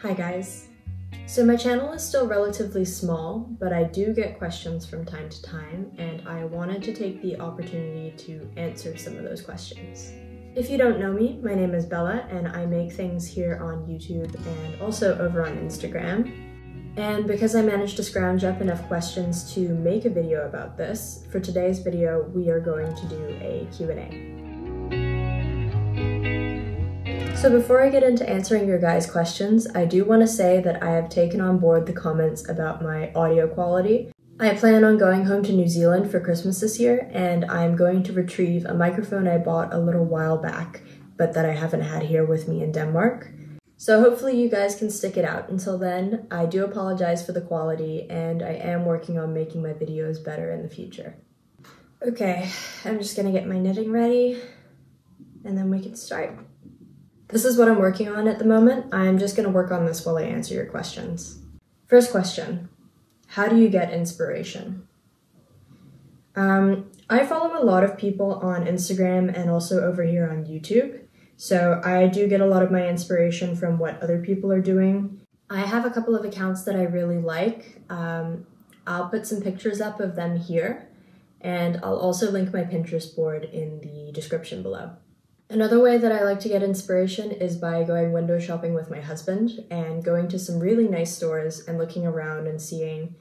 Hi guys. So my channel is still relatively small, but I do get questions from time to time, and I wanted to take the opportunity to answer some of those questions. If you don't know me, my name is Bella, and I make things here on YouTube and also over on Instagram. And because I managed to scrounge up enough questions to make a video about this, for today's video we are going to do a Q&A. So before I get into answering your guys' questions, I do want to say that I have taken on board the comments about my audio quality. I plan on going home to New Zealand for Christmas this year, and I'm going to retrieve a microphone I bought a little while back, but that I haven't had here with me in Denmark. So hopefully you guys can stick it out. Until then, I do apologize for the quality, and I am working on making my videos better in the future. Okay, I'm just gonna get my knitting ready, and then we can start. This is what I'm working on at the moment. I'm just going to work on this while I answer your questions. First question How do you get inspiration? Um, I follow a lot of people on Instagram and also over here on YouTube. So I do get a lot of my inspiration from what other people are doing. I have a couple of accounts that I really like. Um, I'll put some pictures up of them here, and I'll also link my Pinterest board in the description below. Another way that I like to get inspiration is by going window shopping with my husband and going to some really nice stores and looking around and seeing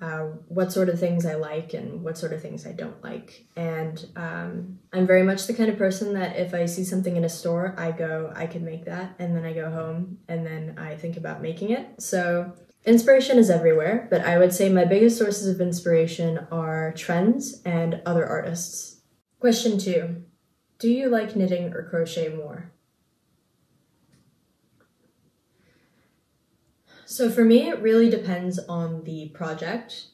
uh, what sort of things I like and what sort of things I don't like. And um, I'm very much the kind of person that if I see something in a store, I go, I can make that. And then I go home and then I think about making it. So inspiration is everywhere, but I would say my biggest sources of inspiration are trends and other artists. Question two do you like knitting or crochet more? So for me, it really depends on the project.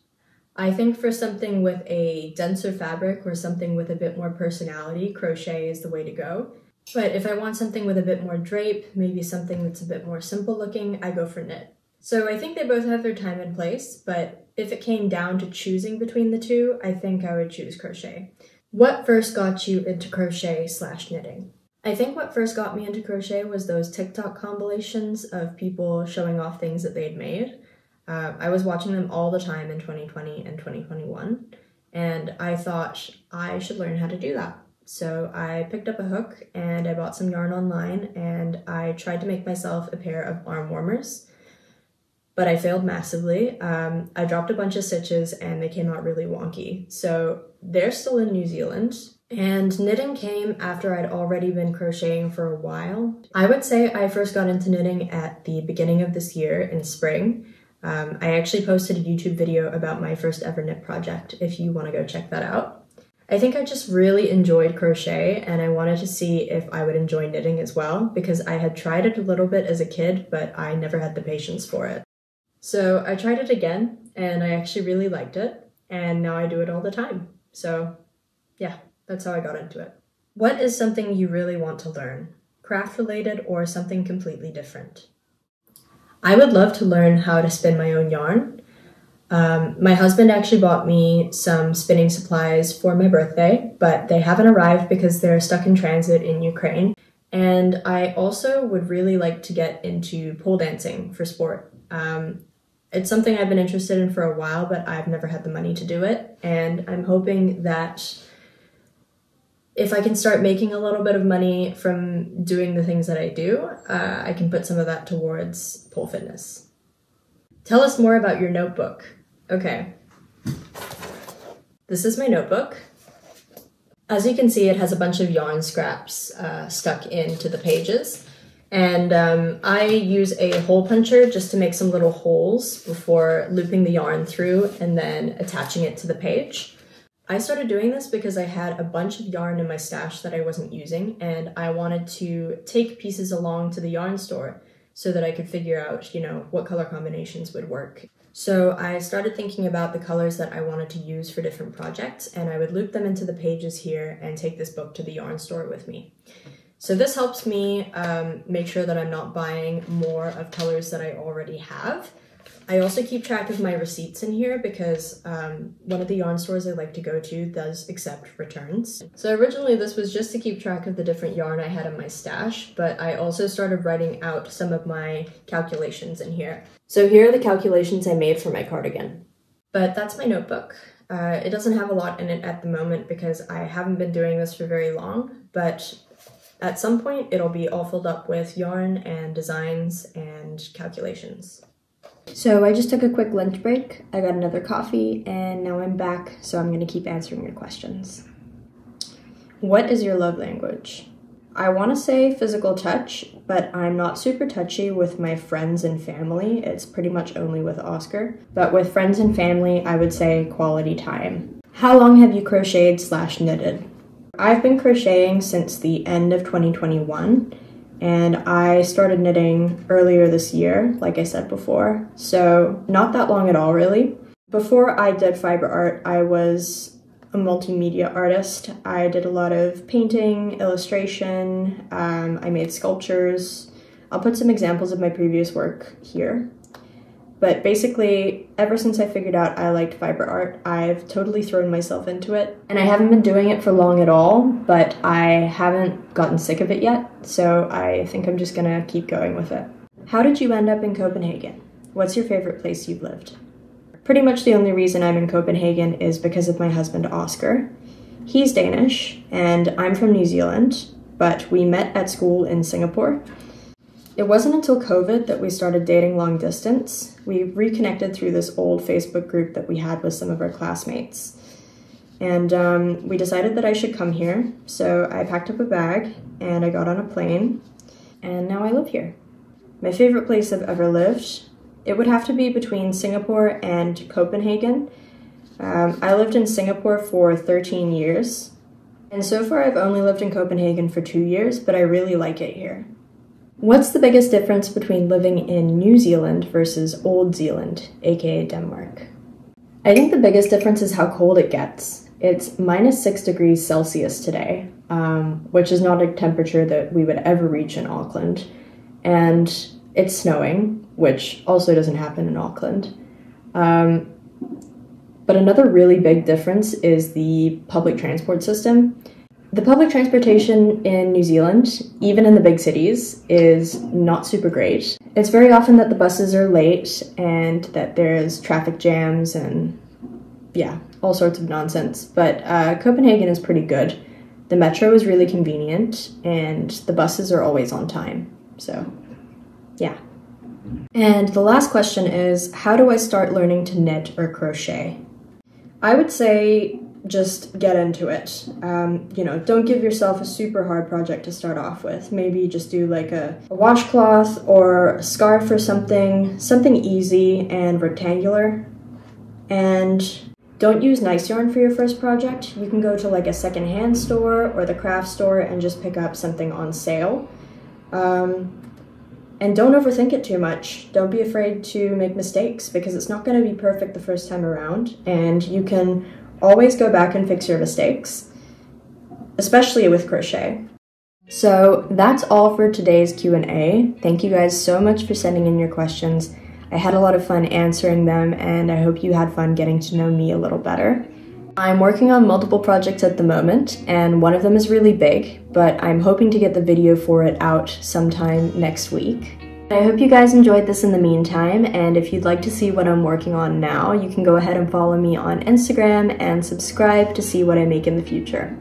I think for something with a denser fabric or something with a bit more personality, crochet is the way to go. But if I want something with a bit more drape, maybe something that's a bit more simple looking, I go for knit. So I think they both have their time and place, but if it came down to choosing between the two, I think I would choose crochet. What first got you into crochet slash knitting? I think what first got me into crochet was those TikTok compilations of people showing off things that they'd made. Uh, I was watching them all the time in 2020 and 2021, and I thought I should learn how to do that. So I picked up a hook and I bought some yarn online and I tried to make myself a pair of arm warmers but I failed massively. Um, I dropped a bunch of stitches and they came out really wonky. So they're still in New Zealand. And knitting came after I'd already been crocheting for a while. I would say I first got into knitting at the beginning of this year in spring. Um, I actually posted a YouTube video about my first ever knit project if you want to go check that out. I think I just really enjoyed crochet and I wanted to see if I would enjoy knitting as well because I had tried it a little bit as a kid, but I never had the patience for it. So I tried it again and I actually really liked it. And now I do it all the time. So yeah, that's how I got into it. What is something you really want to learn? Craft related or something completely different? I would love to learn how to spin my own yarn. Um, my husband actually bought me some spinning supplies for my birthday, but they haven't arrived because they're stuck in transit in Ukraine. And I also would really like to get into pole dancing for sport. Um, it's something I've been interested in for a while, but I've never had the money to do it. And I'm hoping that if I can start making a little bit of money from doing the things that I do, uh, I can put some of that towards pole fitness. Tell us more about your notebook. Okay. This is my notebook. As you can see, it has a bunch of yarn scraps uh, stuck into the pages. And um, I use a hole puncher just to make some little holes before looping the yarn through and then attaching it to the page. I started doing this because I had a bunch of yarn in my stash that I wasn't using and I wanted to take pieces along to the yarn store so that I could figure out, you know, what color combinations would work. So I started thinking about the colors that I wanted to use for different projects and I would loop them into the pages here and take this book to the yarn store with me. So this helps me um, make sure that I'm not buying more of colors that I already have. I also keep track of my receipts in here because um, one of the yarn stores I like to go to does accept returns. So originally this was just to keep track of the different yarn I had in my stash, but I also started writing out some of my calculations in here. So here are the calculations I made for my cardigan. But that's my notebook. Uh, it doesn't have a lot in it at the moment because I haven't been doing this for very long, but at some point it'll be all filled up with yarn and designs and calculations. So I just took a quick lunch break, I got another coffee, and now I'm back, so I'm going to keep answering your questions. What is your love language? I want to say physical touch, but I'm not super touchy with my friends and family. It's pretty much only with Oscar. But with friends and family, I would say quality time. How long have you crocheted slash knitted? I've been crocheting since the end of 2021 and I started knitting earlier this year, like I said before, so not that long at all, really. Before I did fiber art, I was a multimedia artist. I did a lot of painting, illustration, um, I made sculptures. I'll put some examples of my previous work here. But basically, ever since I figured out I liked fiber art, I've totally thrown myself into it. And I haven't been doing it for long at all, but I haven't gotten sick of it yet, so I think I'm just gonna keep going with it. How did you end up in Copenhagen? What's your favorite place you've lived? Pretty much the only reason I'm in Copenhagen is because of my husband Oscar. He's Danish, and I'm from New Zealand, but we met at school in Singapore. It wasn't until COVID that we started dating long distance. We reconnected through this old Facebook group that we had with some of our classmates. And um, we decided that I should come here, so I packed up a bag and I got on a plane, and now I live here. My favorite place I've ever lived, it would have to be between Singapore and Copenhagen. Um, I lived in Singapore for 13 years, and so far I've only lived in Copenhagen for two years, but I really like it here. What's the biggest difference between living in New Zealand versus Old Zealand, aka Denmark? I think the biggest difference is how cold it gets. It's minus six degrees Celsius today, um, which is not a temperature that we would ever reach in Auckland. And it's snowing, which also doesn't happen in Auckland. Um, but another really big difference is the public transport system. The public transportation in New Zealand, even in the big cities, is not super great. It's very often that the buses are late and that there's traffic jams and, yeah, all sorts of nonsense. But uh, Copenhagen is pretty good. The metro is really convenient and the buses are always on time. So, yeah. And the last question is How do I start learning to knit or crochet? I would say just get into it. Um, you know, don't give yourself a super hard project to start off with. Maybe just do like a, a washcloth or a scarf or something, something easy and rectangular. And don't use nice yarn for your first project. You can go to like a secondhand store or the craft store and just pick up something on sale. Um, and don't overthink it too much. Don't be afraid to make mistakes because it's not going to be perfect the first time around. And you can always go back and fix your mistakes, especially with crochet. So that's all for today's Q&A. Thank you guys so much for sending in your questions. I had a lot of fun answering them and I hope you had fun getting to know me a little better. I'm working on multiple projects at the moment and one of them is really big, but I'm hoping to get the video for it out sometime next week. I hope you guys enjoyed this in the meantime, and if you'd like to see what I'm working on now, you can go ahead and follow me on Instagram and subscribe to see what I make in the future.